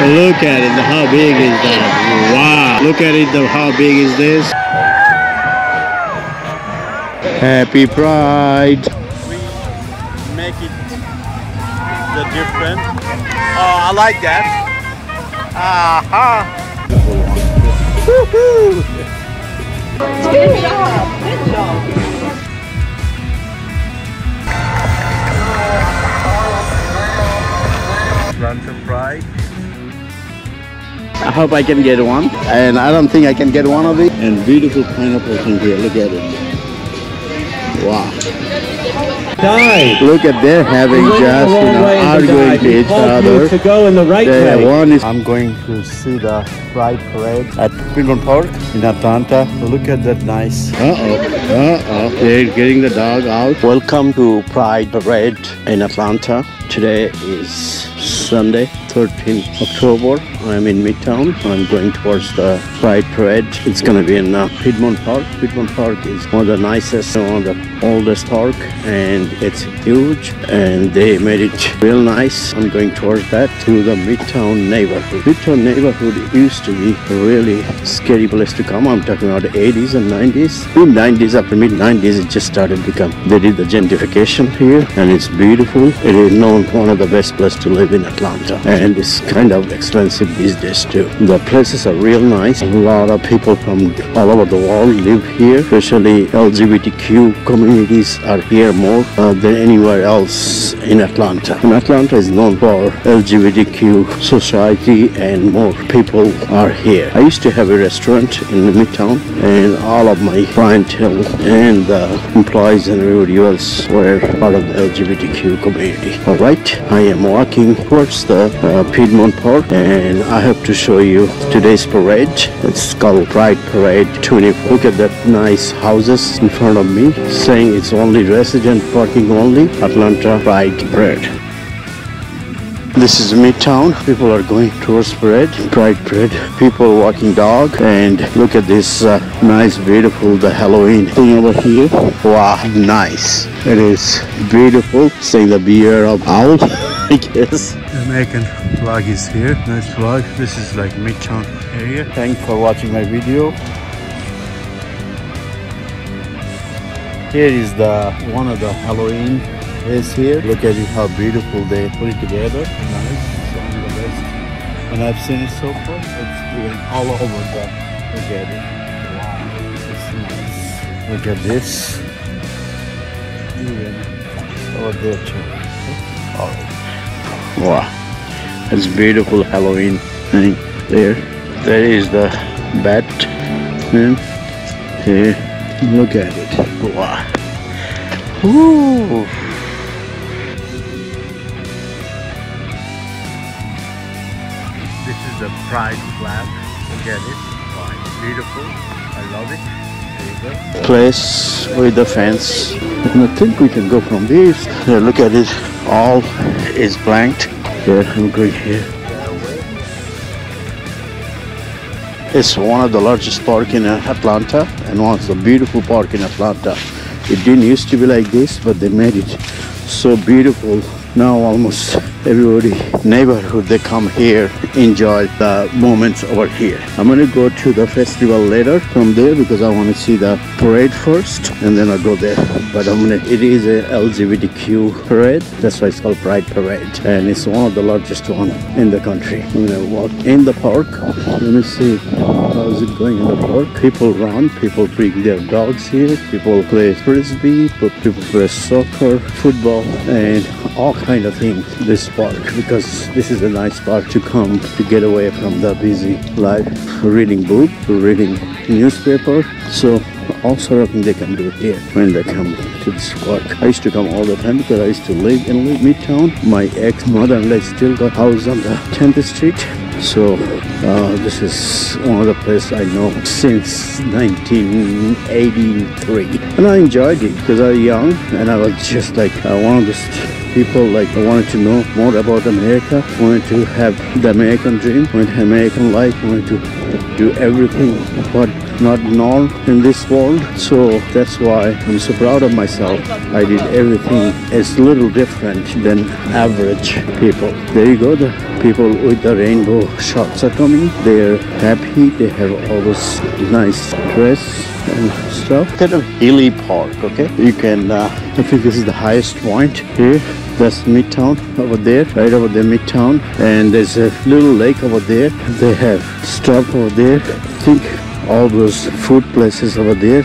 Look at it. How big is that? Wow. Look at it. How big is this? Happy Pride. We make it the different. Oh, I like that. Aha. Good job. Good job. Hope I can get one. And I don't think I can get one of these. And beautiful pineapple in here. Look at it. Wow. Die. Look at they're having You just, the you know, arguing died. to each other. to go in the right Yeah, way. one is I'm going to see the Pride Parade at Piedmont Park in Atlanta. Look at that nice. Uh-oh. Uh-oh. They're getting the dog out. Welcome to Pride Parade in Atlanta. Today is Sunday, 13th October. I'm in Midtown. I'm going towards the Pride Parade. It's going to be in uh, Piedmont Park. Piedmont Park is one of the nicest, one of the oldest park, and it's huge. And they made it real nice. I'm going towards that to the Midtown neighborhood. Midtown neighborhood used to be a really scary place to come. I'm talking about the 80s and 90s. In 90s, after mid 90s, it just started to become. They did the gentrification here, and it's beautiful. It is known one of the best places to live in Atlanta, and it's kind of expensive these days too. The places are real nice. A lot of people from all over the world live here, especially LGBTQ communities are here more uh, than anywhere else in Atlanta. And Atlanta is known for LGBTQ society and more people are here. I used to have a restaurant in the Midtown and all of my clientele and the employees and everybody else were part of the LGBTQ community. Alright, I am walking towards the uh, Piedmont Park and I have to show you today's parade. It's called Pride Parade 24. Look at that nice houses in front of me saying it's only resident parking only. Atlanta Pride Parade. This is Midtown. People are going towards parade, Pride Parade. People walking dog, and look at this uh, nice, beautiful the Halloween thing over here. Wow, nice! It is beautiful. Saying the beer of owl, I guess. American flag is here. Nice flag. This is like Midtown area. Thanks for watching my video. Here is the one of the Halloween is here. Look at it how beautiful they put it together. Nice. It's one of the best. And I've seen it so far. It's even all over the look at it. Wow. It's nice. Look at this. Even over there too. Oh. Wow. It's beautiful Halloween thing there. There is the bat. And here. Look at it. Wow. Ooh. This is the Pride flag. Look at it. Oh, it's beautiful. I love it. There you go. place with the fence. And I think we can go from this. Yeah, look at it. All is blanked. Here, I'm going here. It's one of the largest park in Atlanta and one of the beautiful park in Atlanta. It didn't used to be like this, but they made it so beautiful. Now almost everybody neighborhood they come here enjoy the moments over here. I'm gonna go to the festival later from there because I want to see the parade first and then I'll go there. But I'm gonna it is a LGBTQ parade. That's why it's called Pride Parade. And it's one of the largest one in the country. I'm gonna walk in the park. Let me see how's it going in the park. People run, people bring their dogs here, people play frisbee, people play soccer, football and all kind of things this park because this is a nice park to come to get away from the busy life. Reading book reading newspaper so all sort of things they can do here when they come to this park. I used to come all the time because i used to live in midtown. My ex mother-in-law still got house on the 10th street so uh, this is one of the places I know since 1983 and I enjoyed it because I was young and I was just like one of those people like I wanted to know more about America wanted to have the American dream wanted to American life wanted to do everything but not known in this world. So that's why I'm so proud of myself. I did everything. It's a little different than average people. There you go. The people with the rainbow shots are coming. They're happy. They have all this nice dress and stuff. Kind of hilly park. Okay, you can. Uh, I think this is the highest point here. That's Midtown over there, right over there, Midtown. And there's a little lake over there. They have stuff over there. I think all those food places over there.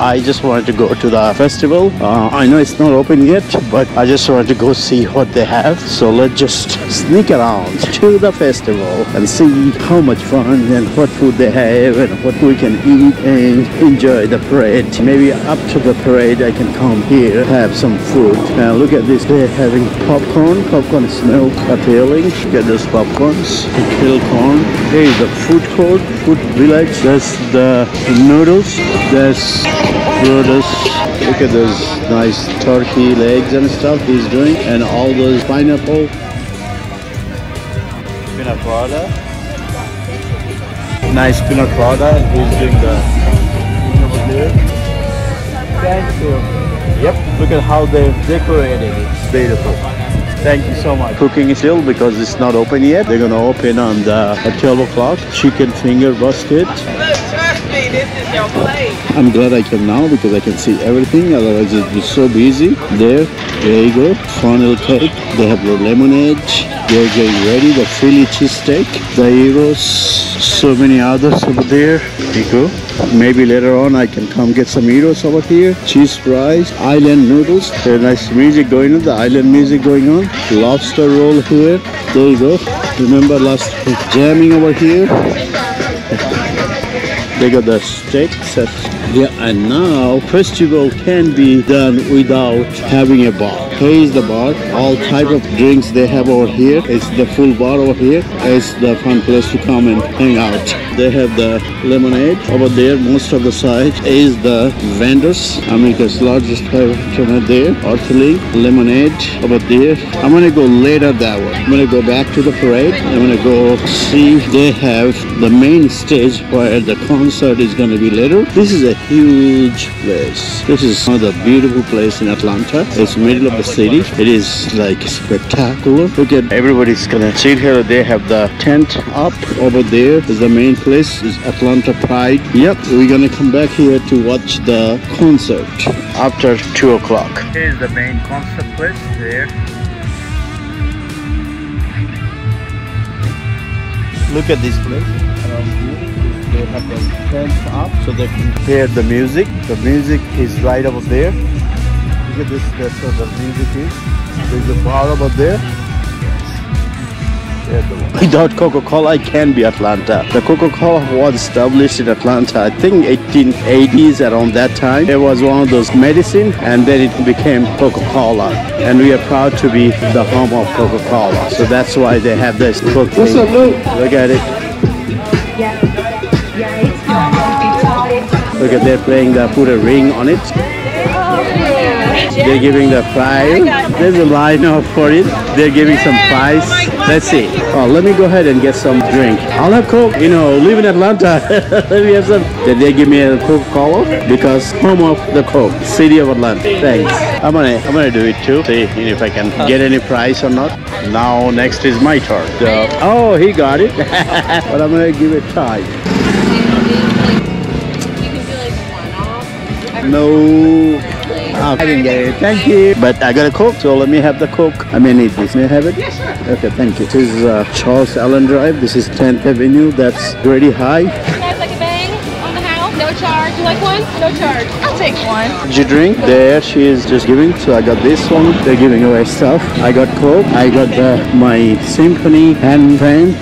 I just wanted to go to the festival. Uh, I know it's not open yet, but I just wanted to go see what they have. So let's just sneak around to the festival and see how much fun and what food they have and what we can eat and enjoy the parade. Maybe after the parade, I can come here have some food. Now look at this. They're having popcorn. Popcorn smell appealing. Get those popcorns. Kettle corn. Here is the food court, food village. That's the noodles. That's Look at those nice turkey legs and stuff he's doing, and all those pineapple. Peanut butter. Nice peanut butter. He's doing the thing over there. Thank you. Yep. Look at how they've decorated it. It's beautiful. Thank you so much. Cooking is still because it's not open yet. They're gonna open on the at 12 o'clock. Chicken finger basket. I'm glad I came now because I can see everything. Otherwise, it'd be so busy. There, there you go. Funnel cake. They have the lemonade. They're getting ready. The Philly cheesesteak. The Gyros. So many others over there. There you go. Maybe later on I can come get some Gyros over here. Cheese fries. Island noodles. There's nice music going on. The island music going on. Lobster roll here. There you go. Remember last jamming over here. They got the steaks. Yeah, and now festival can be done without having a bar. Is the bar. All type of drinks they have over here. It's the full bar over here. It's the fun place to come and hang out. They have the lemonade over there. Most of the side is the vendors. America's largest restaurant there. Ortholing lemonade over there. I'm gonna go later that way. I'm gonna go back to the parade. I'm gonna go see they have the main stage where the concert is gonna be later. This is a huge place. This is the beautiful place in Atlanta. It's middle of the city. It is like spectacular. Look at everybody's gonna sit here. They have the tent up over there. Is the main place is Atlanta Pride. Yep, we're gonna come back here to watch the concert after two o'clock. Here's the main concert place there. Look at this place around here. They have the tent up so they can hear the music. The music is right over there. Look at this, that's where the music is. There's a bar over there. There's the one. Without Coca-Cola, it can be Atlanta. The Coca-Cola was established in Atlanta, I think 1880s around that time. It was one of those medicine and then it became Coca-Cola. And we are proud to be the home of Coca-Cola. So that's why they have this Coke. What's up, Luke? Look at it. Look at they're playing the put a ring on it. They're giving the prize. There's a line up for it. They're giving some prize. Let's see. Oh, let me go ahead and get some drink. I'll have Coke. You know, live in Atlanta. let me have some. Did they give me a Coca-Cola? Because home of the Coke, city of Atlanta. Thanks. I'm gonna, I'm gonna do it too. See if I can get any prize or not. Now next is my turn. So, oh, he got it. but I'm gonna give it a try. No. Oh, I didn't get it. Thank you. But I got a Coke, so let me have the Coke. I may need this. May I have it? Yes, sir. Okay, thank you. This is uh, Charles Allen Drive. This is 10th Avenue. That's pretty high. guys like a bang on the house? No charge. You like one? No charge. I'll take one. Did you drink? There she is just giving. So I got this one. They're giving away stuff. I got Coke. I got the, my Symphony hand fan.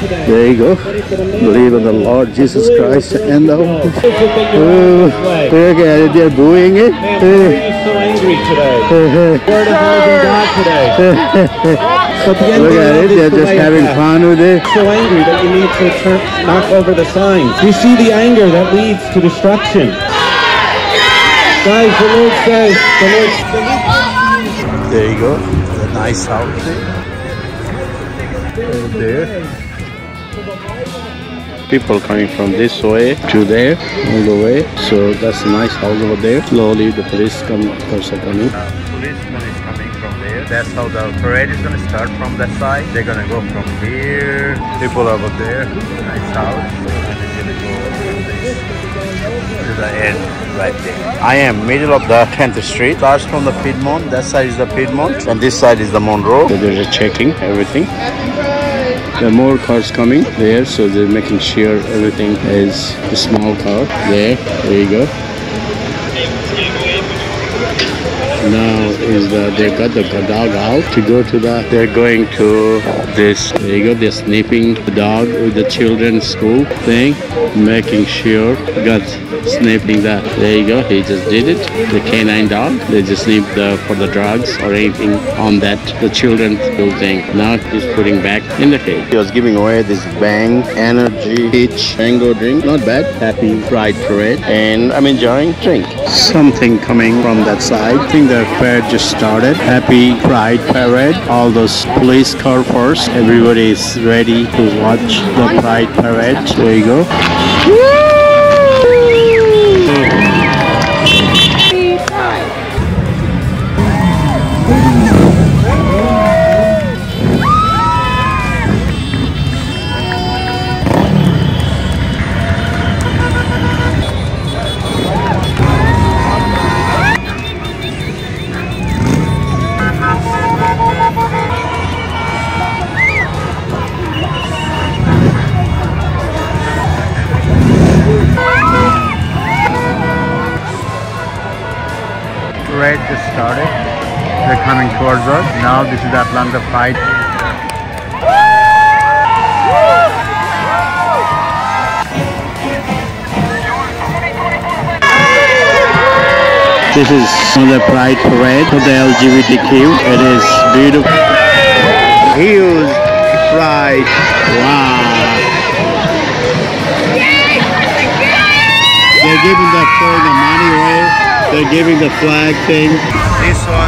There you go. Believe in the Lord Jesus Christ and uh, uh, uh, the oh, look at it. They're booing it. Man, why are so angry today? Word of God today. At the end Look at it. They're just having fun with it. So angry that you need to turn, knock over the signs. You see the anger that leads to destruction. Guys, the Lord says, the Lord, Lord There you go. The nice outfit. over there. People coming from this way to there, all the way. So that's a nice house over there. Slowly the police come, cars are coming. Uh, policeman is coming from there. That's how the parade is gonna start from that side. They're gonna go from here. People over there. Nice house. And they're gonna go from this to the end right there. I am middle of the 10th Street. Starts from the Piedmont. That side is the Piedmont, and this side is the Monroe. So they're just checking everything. There are more cars coming there, so they're making sure everything is a small car. There, there you go. Now is that they got the dog out to go to the they're going to this there you go they're sniffing the dog with the children's school thing making sure got sniffing that. There you go he just did it. The canine dog they just sniffed the for the drugs or anything on that the children's school thing. Now he's putting back in the cage. He was giving away this bang energy peach mango drink. Not bad. Happy pride parade. And i'm enjoying drink. Something coming from that side. I think the fair just started. Happy pride parade. All those police car first. Everybody is ready to watch the pride parade. There you go Now this is the Atlanta Pride. This is the Pride Parade for the LGBTQ. It is beautiful. Huge Pride. Wow. They're giving the throwing the money away. They're giving the flag thing. This one,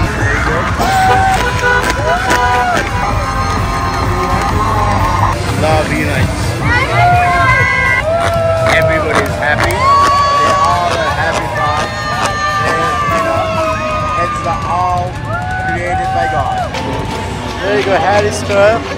know, it's